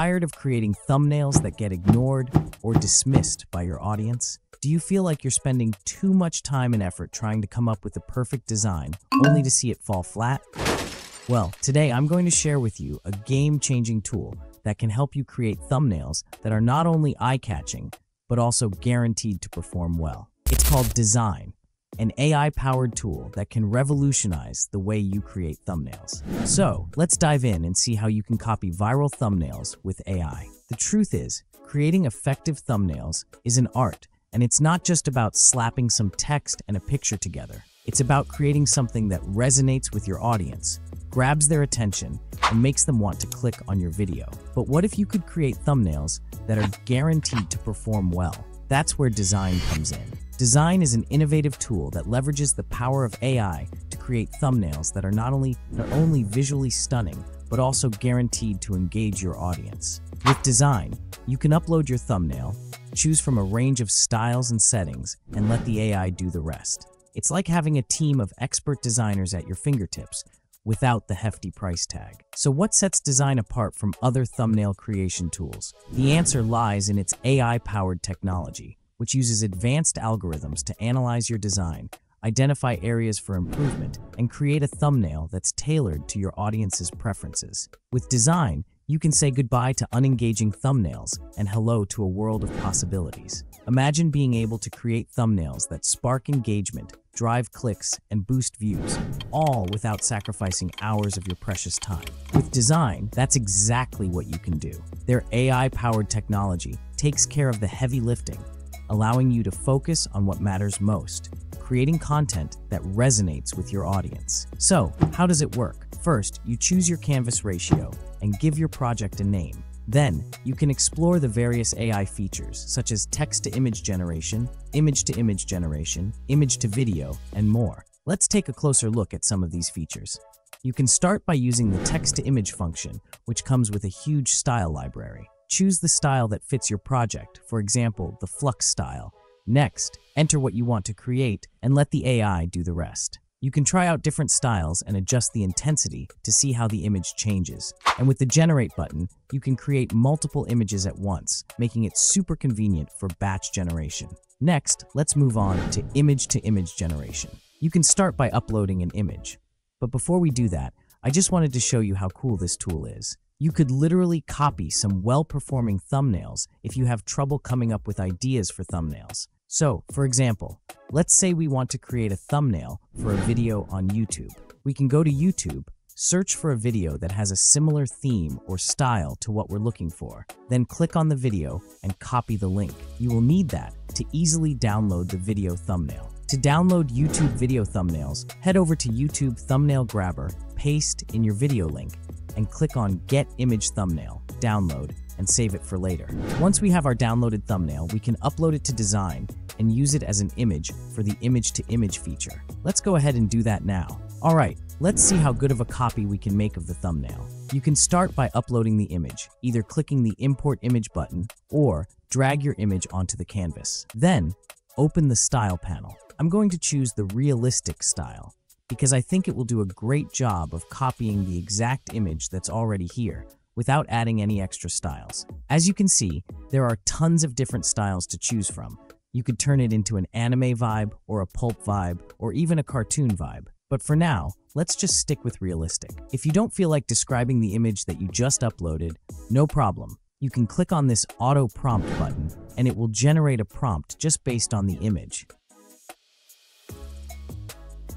tired of creating thumbnails that get ignored or dismissed by your audience? Do you feel like you're spending too much time and effort trying to come up with the perfect design, only to see it fall flat? Well, today I'm going to share with you a game-changing tool that can help you create thumbnails that are not only eye-catching, but also guaranteed to perform well. It's called Dzine, an AI-powered tool that can revolutionize the way you create thumbnails. So, let's dive in and see how you can copy viral thumbnails with AI. The truth is, creating effective thumbnails is an art, and it's not just about slapping some text and a picture together. It's about creating something that resonates with your audience, grabs their attention, and makes them want to click on your video. But what if you could create thumbnails that are guaranteed to perform well? That's where Dzine comes in. Dzine is an innovative tool that leverages the power of AI to create thumbnails that are not only, not only visually stunning, but also guaranteed to engage your audience. With Dzine, you can upload your thumbnail, choose from a range of styles and settings, and let the AI do the rest. It's like having a team of expert designers at your fingertips without the hefty price tag. So what sets Dzine apart from other thumbnail creation tools? The answer lies in its AI-powered technology which uses advanced algorithms to analyze your design, identify areas for improvement, and create a thumbnail that's tailored to your audience's preferences. With Dzine, you can say goodbye to unengaging thumbnails and hello to a world of possibilities. Imagine being able to create thumbnails that spark engagement, drive clicks, and boost views, all without sacrificing hours of your precious time. With Dzine, that's exactly what you can do. Their AI-powered technology takes care of the heavy lifting allowing you to focus on what matters most, creating content that resonates with your audience. So, how does it work? First, you choose your canvas ratio and give your project a name. Then, you can explore the various AI features, such as text-to-image generation, image-to-image generation, image-to-video, and more. Let's take a closer look at some of these features. You can start by using the text-to-image function, which comes with a huge style library. Choose the style that fits your project, for example, the Flux style. Next, enter what you want to create and let the AI do the rest. You can try out different styles and adjust the intensity to see how the image changes. And with the Generate button, you can create multiple images at once, making it super convenient for batch generation. Next, let's move on to image-to-image -image generation. You can start by uploading an image. But before we do that, I just wanted to show you how cool this tool is. You could literally copy some well-performing thumbnails if you have trouble coming up with ideas for thumbnails. So, for example, let's say we want to create a thumbnail for a video on YouTube. We can go to YouTube, search for a video that has a similar theme or style to what we're looking for, then click on the video and copy the link. You will need that to easily download the video thumbnail. To download YouTube video thumbnails, head over to YouTube Thumbnail Grabber, paste in your video link, and click on Get Image Thumbnail, Download, and save it for later. Once we have our downloaded thumbnail, we can upload it to Dzine and use it as an image for the image-to-image feature. Let's go ahead and do that now. Alright, let's see how good of a copy we can make of the thumbnail. You can start by uploading the image, either clicking the Import Image button or drag your image onto the canvas. Then, open the Style panel. I'm going to choose the Realistic style because I think it will do a great job of copying the exact image that's already here without adding any extra styles. As you can see, there are tons of different styles to choose from. You could turn it into an anime vibe, or a pulp vibe, or even a cartoon vibe. But for now, let's just stick with realistic. If you don't feel like describing the image that you just uploaded, no problem. You can click on this auto prompt button and it will generate a prompt just based on the image.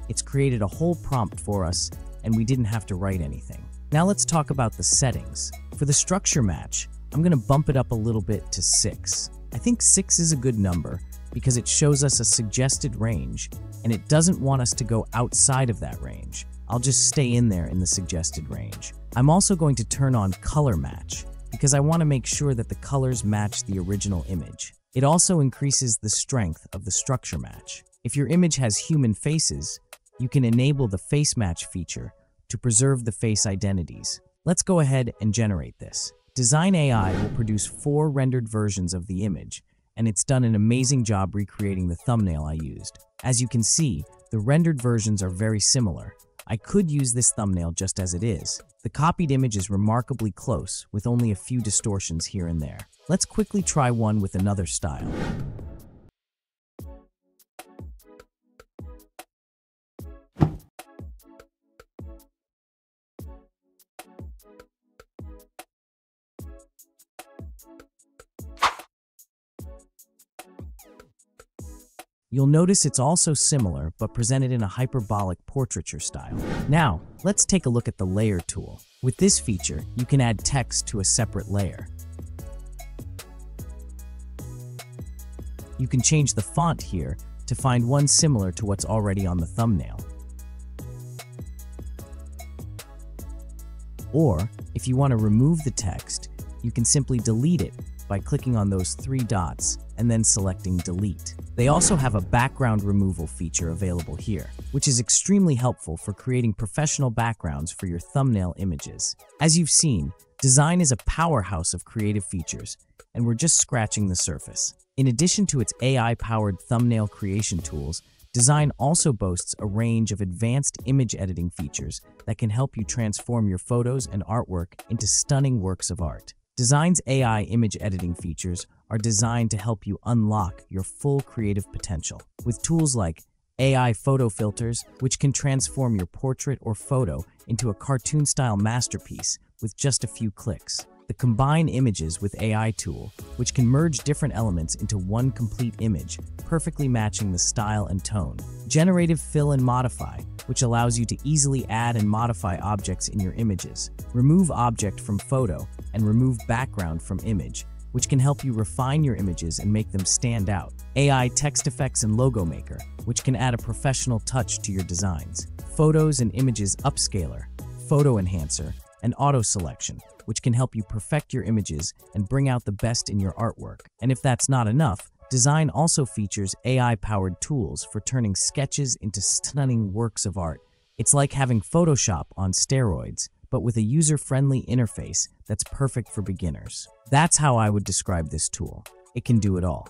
It's created a whole prompt for us, and we didn't have to write anything. Now let's talk about the settings. For the structure match, I'm going to bump it up a little bit to 6. I think 6 is a good number because it shows us a suggested range, and it doesn't want us to go outside of that range. I'll just stay in there in the suggested range. I'm also going to turn on color match because I want to make sure that the colors match the original image. It also increases the strength of the structure match. If your image has human faces, you can enable the face match feature to preserve the face identities. Let's go ahead and generate this. Dzine AI will produce four rendered versions of the image, and it's done an amazing job recreating the thumbnail I used. As you can see, the rendered versions are very similar. I could use this thumbnail just as it is. The copied image is remarkably close, with only a few distortions here and there. Let's quickly try one with another style. You'll notice it's also similar, but presented in a hyperbolic portraiture style. Now, let's take a look at the Layer tool. With this feature, you can add text to a separate layer. You can change the font here to find one similar to what's already on the thumbnail. Or, if you want to remove the text, you can simply delete it by clicking on those three dots and then selecting Delete. They also have a background removal feature available here, which is extremely helpful for creating professional backgrounds for your thumbnail images. As you've seen, Dzine is a powerhouse of creative features, and we're just scratching the surface. In addition to its AI-powered thumbnail creation tools, Dzine also boasts a range of advanced image editing features that can help you transform your photos and artwork into stunning works of art. Dzine's AI image editing features are designed to help you unlock your full creative potential. With tools like AI photo filters, which can transform your portrait or photo into a cartoon-style masterpiece with just a few clicks. The Combine Images with AI tool, which can merge different elements into one complete image, perfectly matching the style and tone. Generative Fill and Modify, which allows you to easily add and modify objects in your images. Remove Object from Photo and Remove Background from Image, which can help you refine your images and make them stand out. AI Text Effects and Logo Maker, which can add a professional touch to your designs. Photos and Images Upscaler, Photo Enhancer, and Auto Selection, which can help you perfect your images and bring out the best in your artwork. And if that's not enough, Dzine also features AI-powered tools for turning sketches into stunning works of art. It's like having Photoshop on steroids, but with a user-friendly interface that's perfect for beginners. That's how I would describe this tool. It can do it all.